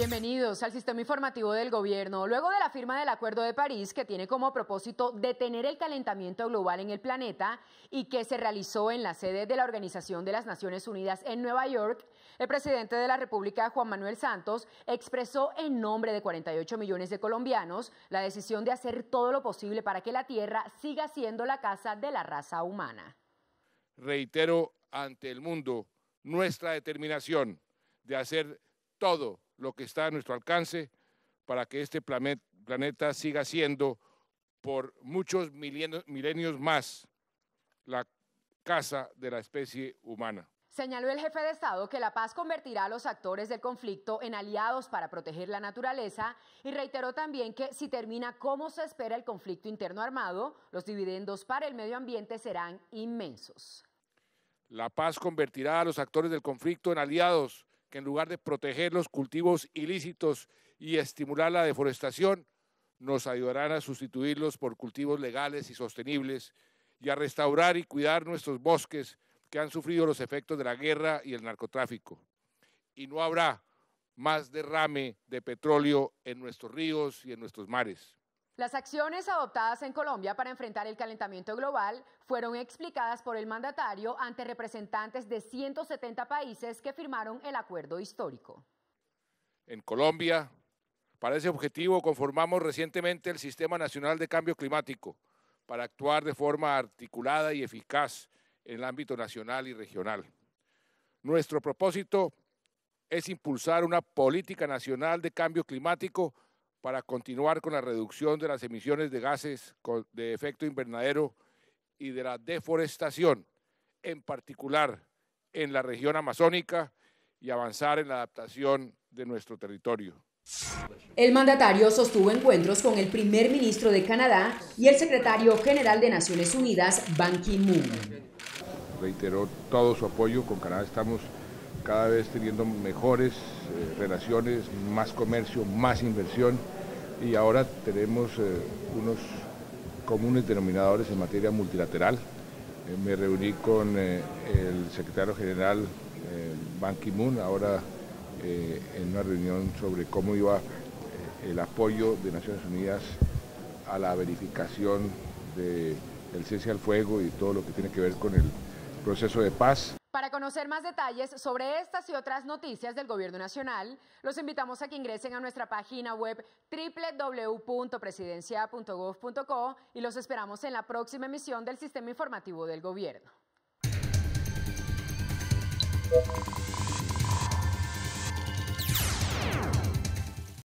Bienvenidos al sistema informativo del gobierno. Luego de la firma del Acuerdo de París, que tiene como propósito detener el calentamiento global en el planeta y que se realizó en la sede de la Organización de las Naciones Unidas en Nueva York, el presidente de la República, Juan Manuel Santos, expresó en nombre de 48 millones de colombianos la decisión de hacer todo lo posible para que la Tierra siga siendo la casa de la raza humana. Reitero ante el mundo nuestra determinación de hacer todo lo que está a nuestro alcance para que este planeta siga siendo por muchos milenios más la casa de la especie humana. Señaló el jefe de Estado que la paz convertirá a los actores del conflicto en aliados para proteger la naturaleza y reiteró también que si termina como se espera el conflicto interno armado, los dividendos para el medio ambiente serán inmensos. La paz convertirá a los actores del conflicto en aliados que en lugar de proteger los cultivos ilícitos y estimular la deforestación, nos ayudarán a sustituirlos por cultivos legales y sostenibles y a restaurar y cuidar nuestros bosques que han sufrido los efectos de la guerra y el narcotráfico. Y no habrá más derrame de petróleo en nuestros ríos y en nuestros mares. Las acciones adoptadas en Colombia para enfrentar el calentamiento global fueron explicadas por el mandatario ante representantes de 170 países que firmaron el acuerdo histórico. En Colombia, para ese objetivo conformamos recientemente el Sistema Nacional de Cambio Climático para actuar de forma articulada y eficaz en el ámbito nacional y regional. Nuestro propósito es impulsar una política nacional de cambio climático para continuar con la reducción de las emisiones de gases de efecto invernadero y de la deforestación, en particular en la región amazónica, y avanzar en la adaptación de nuestro territorio. El mandatario sostuvo encuentros con el primer ministro de Canadá y el secretario general de Naciones Unidas, Ban Ki-moon. Reiteró todo su apoyo, con Canadá estamos cada vez teniendo mejores eh, relaciones, más comercio, más inversión y ahora tenemos eh, unos comunes denominadores en materia multilateral. Eh, me reuní con el secretario general Ban Ki-moon ahora en una reunión sobre cómo iba el apoyo de Naciones Unidas a la verificación del cese al fuego y todo lo que tiene que ver con el proceso de paz. Para conocer más detalles sobre estas y otras noticias del Gobierno Nacional, los invitamos a que ingresen a nuestra página web www.presidencia.gov.co y los esperamos en la próxima emisión del Sistema Informativo del Gobierno.